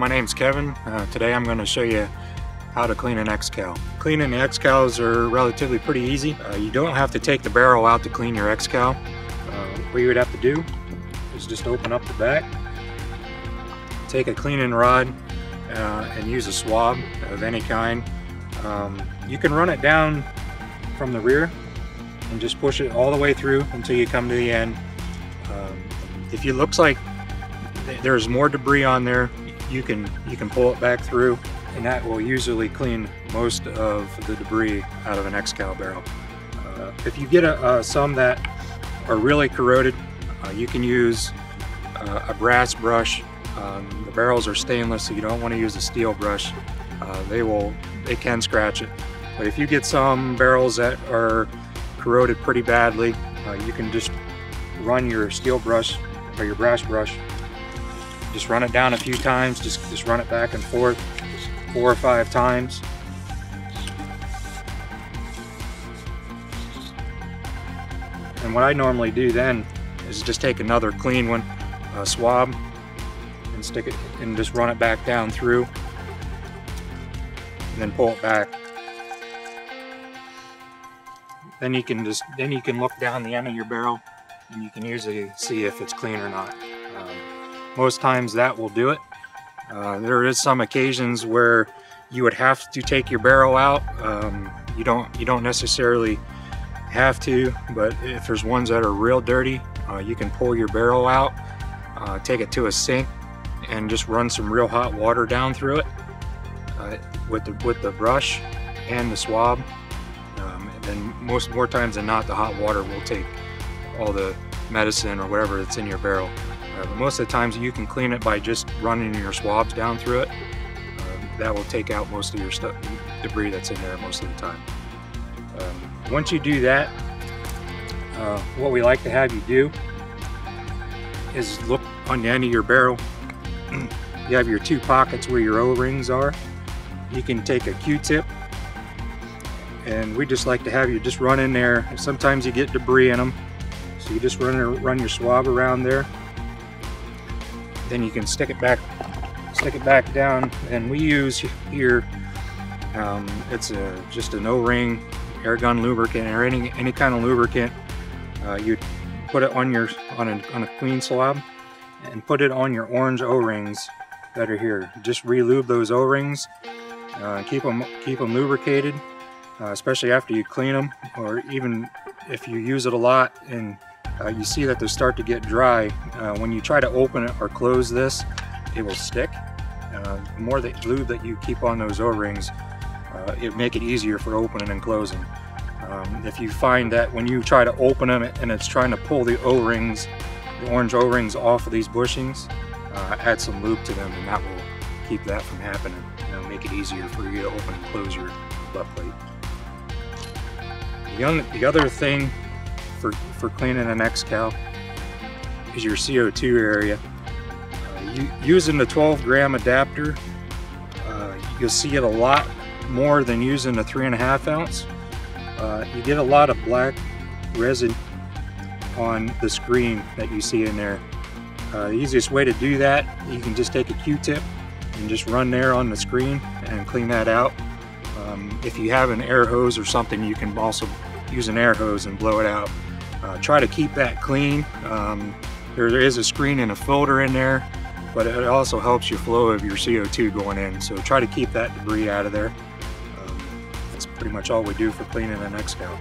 my name's Kevin. Uh, today I'm going to show you how to clean an X-Cal. Cleaning the X-Cals are relatively pretty easy. Uh, you don't have to take the barrel out to clean your X-Cal. Uh, what you would have to do is just open up the back, take a cleaning rod uh, and use a swab of any kind. Um, you can run it down from the rear and just push it all the way through until you come to the end. Um, if it looks like there's more debris on there, you can you can pull it back through and that will usually clean most of the debris out of an X-Cal barrel. Uh, if you get a, uh, some that are really corroded, uh, you can use uh, a brass brush. Um, the barrels are stainless, so you don't want to use a steel brush. Uh, they will, they can scratch it. But if you get some barrels that are corroded pretty badly, you can just run your steel brush or your brass brush just run it down a few times, just, just run it back and forth four or five times. And what I normally do then is just take another clean one, swab, and stick it and just run it back down through and then pull it back. Then you can just then you can look down the end of your barrel and you can usually see if it's clean or not. Most times that will do it. Uh, there is some occasions where you would have to take your barrel out. Um, you don't you don't necessarily have to, but if there's ones that are real dirty, uh, you can pull your barrel out, uh, take it to a sink, and just run some real hot water down through it uh, with the with the brush and the swab. Um, and then most more times than not, the hot water will take all the medicine or whatever that's in your barrel. Uh, most of the times you can clean it by just running your swabs down through it. Uh, that will take out most of your stuff, debris that's in there most of the time. Um, once you do that, uh, what we like to have you do is look on the end of your barrel. you have your two pockets where your O-rings are. You can take a Q-tip and we just like to have you just run in there. Sometimes you get debris in them. So you just run, run your swab around there then you can stick it back stick it back down. And we use here um, it's a just an o-ring air gun lubricant or any any kind of lubricant. Uh, you put it on your on a, on a clean slab and put it on your orange o-rings that are here. Just re-lube those o-rings uh, keep them keep them lubricated uh, especially after you clean them or even if you use it a lot and uh, you see that they start to get dry. Uh, when you try to open it or close this, it will stick. Uh, the more the glue that you keep on those O-rings, uh, it make it easier for opening and closing. Um, if you find that when you try to open them and it's trying to pull the O-rings, the orange O-rings off of these bushings, uh, add some lube to them and that will keep that from happening. Know, make it easier for you to open and close your butt plate. The other thing for, for cleaning an X-Cal is your CO2 area. Uh, you, using the 12 gram adapter, uh, you'll see it a lot more than using the three and a half ounce. Uh, you get a lot of black resin on the screen that you see in there. Uh, the easiest way to do that, you can just take a Q-tip and just run there on the screen and clean that out. Um, if you have an air hose or something, you can also use an air hose and blow it out. Uh, try to keep that clean. Um, there, there is a screen and a filter in there, but it also helps your flow of your CO2 going in. So try to keep that debris out of there. Um, that's pretty much all we do for cleaning an X-Cal.